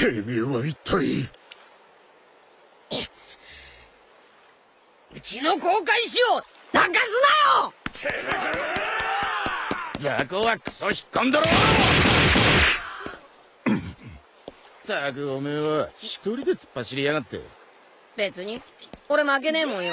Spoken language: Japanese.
てめえは一体うちの航海士を泣かすなよ！雑魚はクソ引っ込んだろ ったくおめえは一人で突っ走りやがって。別に。俺負けねえもんよ。